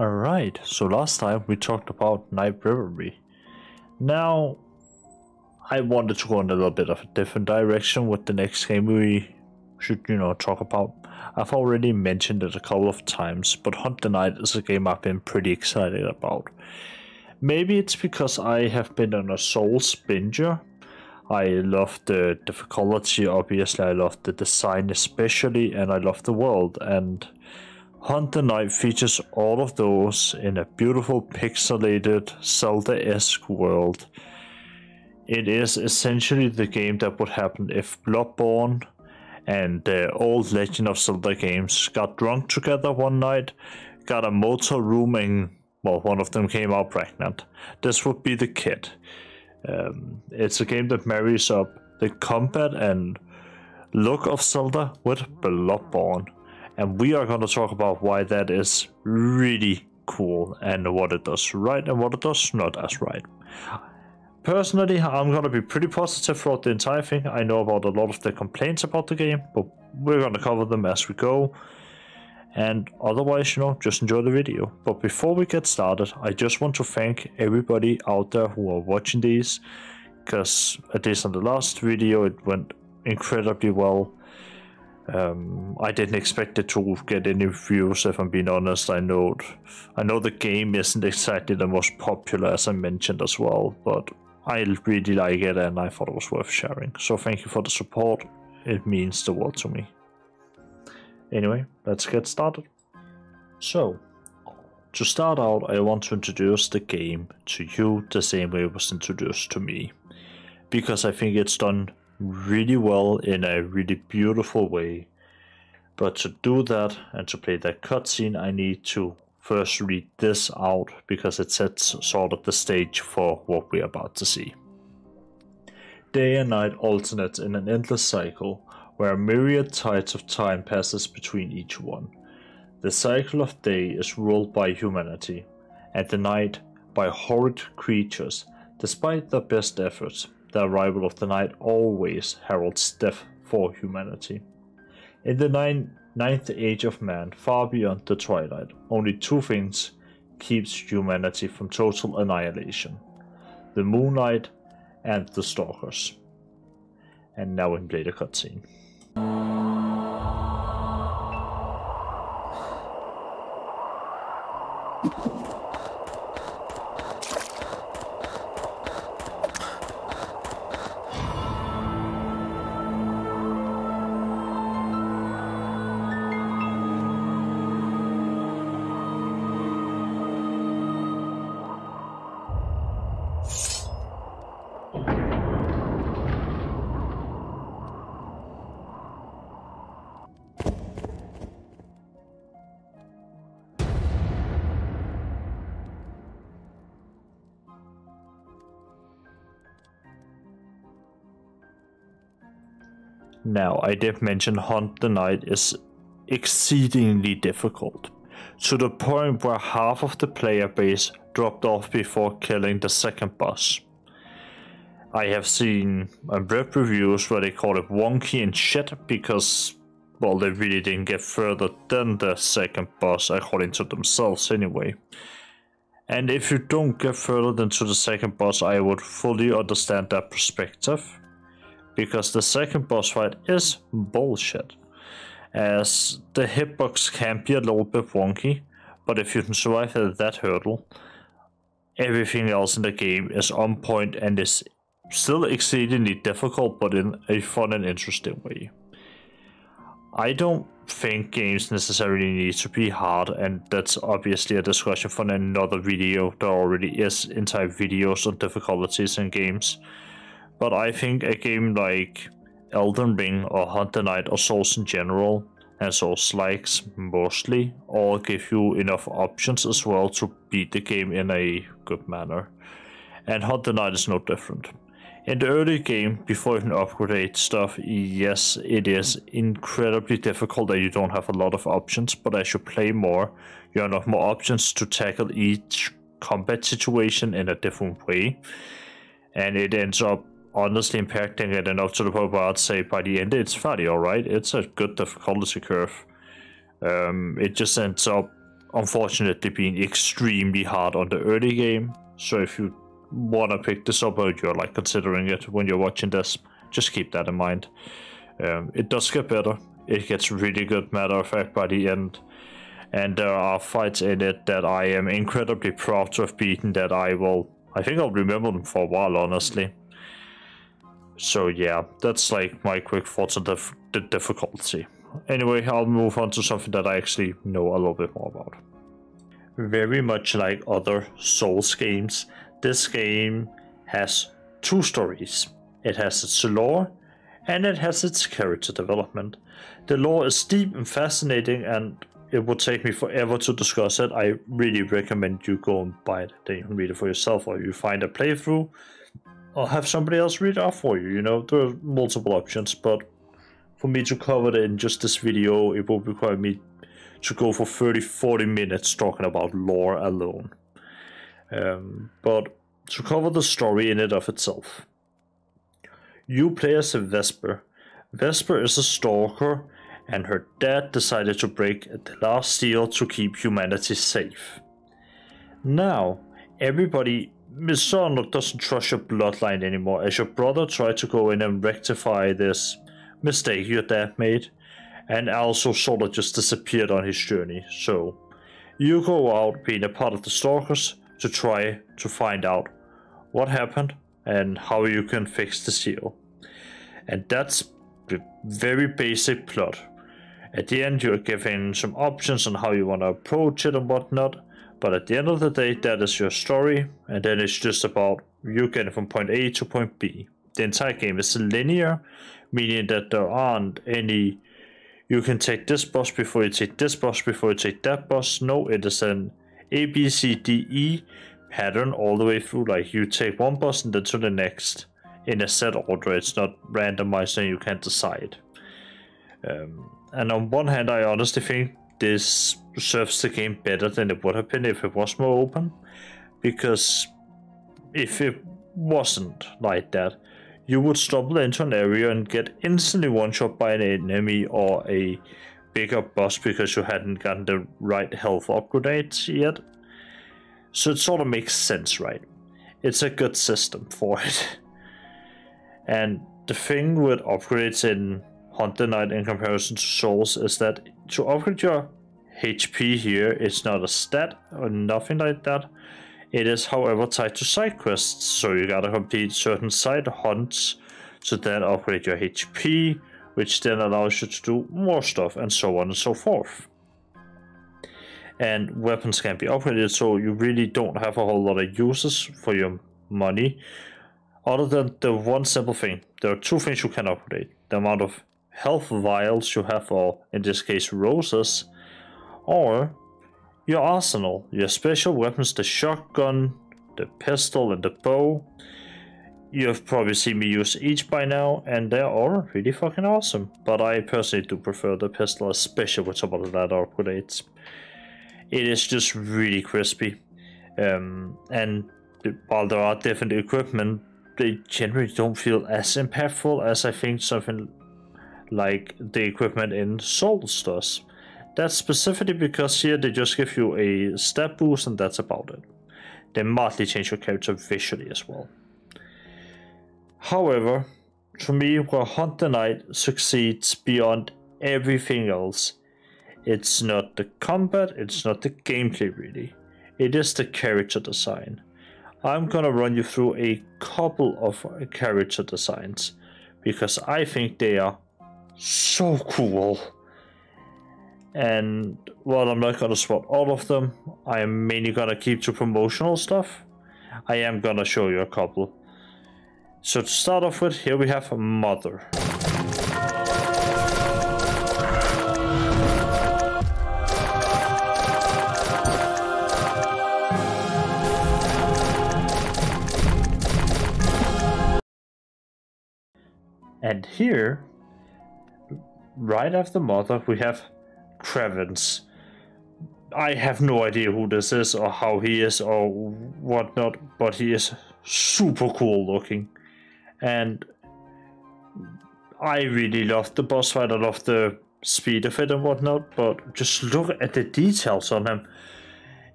Alright, so last time we talked about Night Revelry. Now, I wanted to go in a little bit of a different direction with the next game we should, you know, talk about. I've already mentioned it a couple of times, but Hunt the Night is a game I've been pretty excited about. Maybe it's because I have been on a Souls binger. I love the difficulty, obviously, I love the design especially, and I love the world, and Hunt the Night features all of those in a beautiful pixelated Zelda-esque world. It is essentially the game that would happen if Bloodborne and the old Legend of Zelda games got drunk together one night, got a motel room and well, one of them came out pregnant. This would be the kid. Um, it's a game that marries up the combat and look of Zelda with Bloodborne and we are going to talk about why that is really cool and what it does right and what it does not as right. Personally, I'm going to be pretty positive throughout the entire thing. I know about a lot of the complaints about the game, but we're going to cover them as we go. And otherwise, you know, just enjoy the video. But before we get started, I just want to thank everybody out there who are watching these, because at least on the last video, it went incredibly well. Um, I didn't expect it to get any views. If I'm being honest, I know I know the game isn't exactly the most popular, as I mentioned as well, but I really like it and I thought it was worth sharing. So thank you for the support. It means the world to me. Anyway, let's get started. So, to start out, I want to introduce the game to you the same way it was introduced to me, because I think it's done really well in a really beautiful way. But to do that and to play that cutscene, I need to first read this out because it sets sort of the stage for what we're about to see. Day and night alternate in an endless cycle where a myriad tides of time passes between each one. The cycle of day is ruled by humanity, and the night by horrid creatures, despite their best efforts the arrival of the night always heralds death for humanity. In the nine, ninth age of man, far beyond the twilight, only two things keeps humanity from total annihilation. The Moonlight and the Stalkers. And now in play the cutscene. Now, I did mention Hunt the Night is exceedingly difficult, to the point where half of the player base dropped off before killing the second boss. I have seen and read reviews where they call it wonky and shit because, well, they really didn't get further than the second boss, according to themselves anyway. And if you don't get further than to the second boss, I would fully understand that perspective because the second boss fight is bullshit. As the hitbox can be a little bit wonky, but if you can survive that hurdle, everything else in the game is on point and is still exceedingly difficult, but in a fun and interesting way. I don't think games necessarily need to be hard, and that's obviously a discussion for another video. There already is entire videos on difficulties in games. But I think a game like Elden Ring or Hunt the Night or Souls in general, and Souls likes mostly, all give you enough options as well to beat the game in a good manner. And Hunt the Night is no different. In the early game, before you can upgrade stuff, yes, it is incredibly difficult that you don't have a lot of options, but as you play more, you have more options to tackle each combat situation in a different way. And it ends up honestly impacting it enough to the point where I'd say by the end it's fairly alright. It's a good difficulty curve. Um, it just ends up unfortunately being extremely hard on the early game. So if you want to pick this up or you're like considering it when you're watching this, just keep that in mind. Um, it does get better. It gets really good, matter of fact, by the end. And there are fights in it that I am incredibly proud to have beaten that I will, I think I'll remember them for a while, honestly. So yeah, that's like my quick thoughts on the, the difficulty. Anyway, I'll move on to something that I actually know a little bit more about. Very much like other Souls games, this game has two stories. It has its lore and it has its character development. The lore is deep and fascinating and it would take me forever to discuss it. I really recommend you go and buy it. Then you can read it for yourself or you find a playthrough or have somebody else read it off for you. You know, there are multiple options, but for me to cover it in just this video, it will require me to go for 30 40 minutes talking about lore alone. Um, but to cover the story in it of itself, you play as a Vesper. Vesper is a stalker, and her dad decided to break the last seal to keep humanity safe. Now, everybody Miss Son doesn't trust your bloodline anymore, as your brother tried to go in and rectify this mistake your dad made, and also sort of just disappeared on his journey. So, you go out being a part of the Stalkers to try to find out what happened and how you can fix the seal. And that's the very basic plot. At the end, you're given some options on how you want to approach it and whatnot. But at the end of the day, that is your story, and then it's just about you getting from point A to point B. The entire game is linear, meaning that there aren't any. You can take this boss before you take this boss before you take that boss. No, it is an A, B, C, D, E pattern all the way through. Like you take one boss and then to the next in a set order. It's not randomized and you can't decide. Um, and on one hand, I honestly think this serves the game better than it would have been if it was more open. Because if it wasn't like that, you would stumble into an area and get instantly one shot by an enemy or a bigger boss because you hadn't gotten the right health upgrades yet. So it sort of makes sense, right? It's a good system for it. And the thing with upgrades in Hunt the Night in comparison to Souls is that to upgrade your HP here, it's not a stat or nothing like that. It is, however, tied to side quests, so you gotta complete certain side hunts to then upgrade your HP, which then allows you to do more stuff, and so on and so forth. And weapons can be upgraded, so you really don't have a whole lot of uses for your money. Other than the one simple thing, there are two things you can upgrade. The amount of health vials you have, or in this case roses, or your arsenal, your special weapons, the shotgun, the pistol, and the bow. You have probably seen me use each by now, and they're all really fucking awesome. But I personally do prefer the pistol, especially with some of that upgrades. It is just really crispy. Um, and while there are different equipment, they generally don't feel as impactful as I think something like the equipment in Souls does. That's specifically because here they just give you a stat boost and that's about it. They mildly change your character visually as well. However, to me, where Hunt the Night succeeds beyond everything else, it's not the combat, it's not the gameplay really. It is the character design. I'm gonna run you through a couple of character designs because I think they are so cool. And while I'm not gonna swap all of them, I am mainly gonna keep to promotional stuff. I am gonna show you a couple. So to start off with, here we have a mother. And here, right after Mother, we have Crevens. I have no idea who this is or how he is or whatnot, but he is super cool looking. And I really love the boss fight. I love the speed of it and whatnot, but just look at the details on them.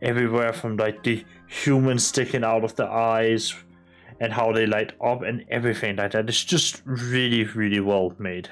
Everywhere from like the humans sticking out of the eyes and how they light up and everything like that. It's just really, really well made.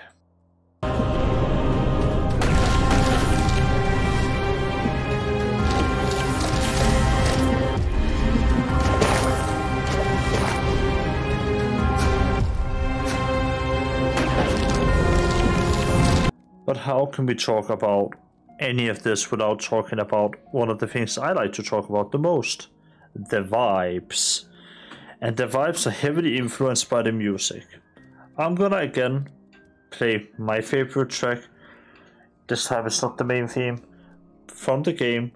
How can we talk about any of this without talking about one of the things I like to talk about the most? The vibes. And the vibes are heavily influenced by the music. I'm gonna again play my favorite track. This time it's not the main theme. From the game.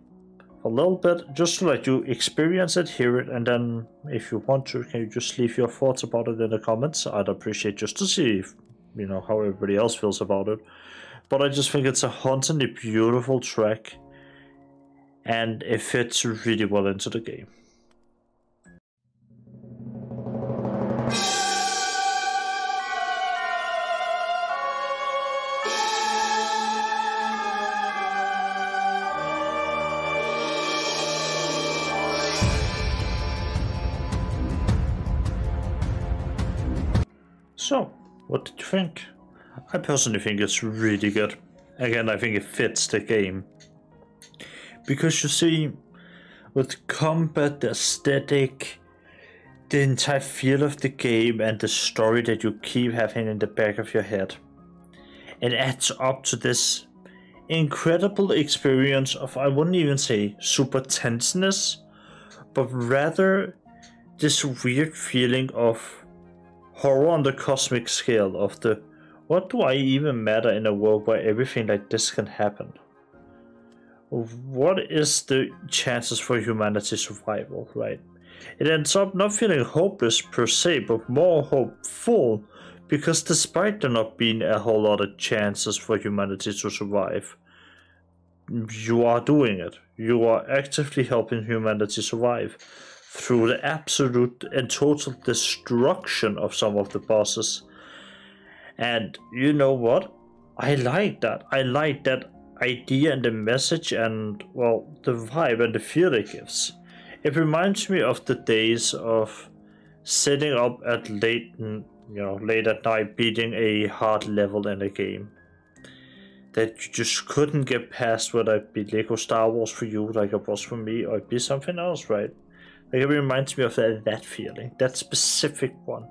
A little bit, just to let you experience it, hear it, and then if you want to, can you just leave your thoughts about it in the comments? I'd appreciate just to see if, you know, how everybody else feels about it. But I just think it's a hauntingly beautiful track and it fits really well into the game. Personally think it's really good. Again, I think it fits the game. Because you see, with combat, the aesthetic, the entire feel of the game, and the story that you keep having in the back of your head, it adds up to this incredible experience of, I wouldn't even say super tenseness, but rather this weird feeling of horror on the cosmic scale of the what do I even matter in a world where everything like this can happen? What is the chances for humanity's survival, right? It ends up not feeling hopeless per se, but more hopeful because despite there not being a whole lot of chances for humanity to survive, you are doing it. You are actively helping humanity survive through the absolute and total destruction of some of the bosses and you know what? I like that. I like that idea and the message and, well, the vibe and the feel it gives. It reminds me of the days of sitting up at late, you know, late at night beating a hard level in a game. That you just couldn't get past whether it be Lego Star Wars for you, like it was for me, or it be something else, right? Like it reminds me of that, that feeling, that specific one.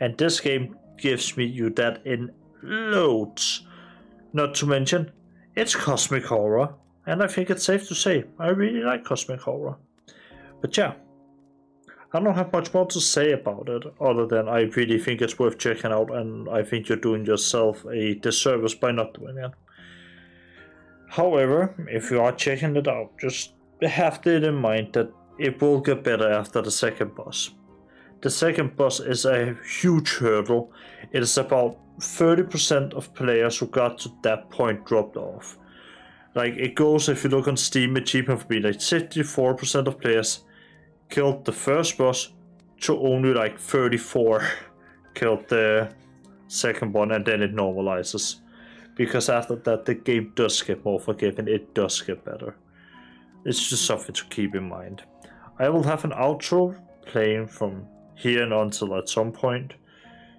And this game gives me you that in loads. Not to mention, it's cosmic horror, and I think it's safe to say I really like cosmic horror. But yeah, I don't have much more to say about it, other than I really think it's worth checking out, and I think you're doing yourself a disservice by not doing it. However, if you are checking it out, just have it in mind that it will get better after the second boss. The second boss is a huge hurdle. It is about 30% of players who got to that point dropped off. Like it goes if you look on Steam achievement for me, like 64% of players killed the first boss to only like 34 killed the second one and then it normalizes. Because after that the game does get more forgiving, it does get better. It's just something to keep in mind. I will have an outro playing from here and until at some point.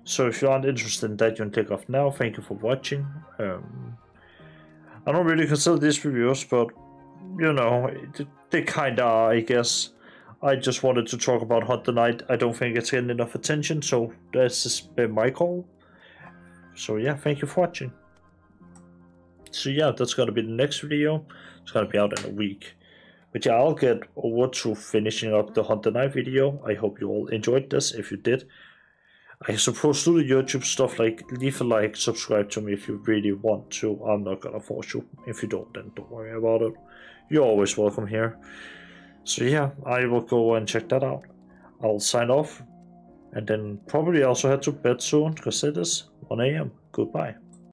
So if you aren't interested in that, you can click off now. Thank you for watching. Um, I don't really consider these reviews, but you know, they kinda are, I guess. I just wanted to talk about Hunt the Night. I don't think it's getting enough attention, so that's just been my call. So yeah, thank you for watching. So yeah, that's gonna be the next video. It's gonna be out in a week. But yeah, I'll get over to finishing up the Hunt the Night video. I hope you all enjoyed this. If you did, I suppose do the YouTube stuff like leave a like, subscribe to me if you really want to. I'm not gonna force you. If you don't, then don't worry about it. You're always welcome here. So yeah, I will go and check that out. I'll sign off and then probably also head to bed soon because it is 1 a.m. Goodbye.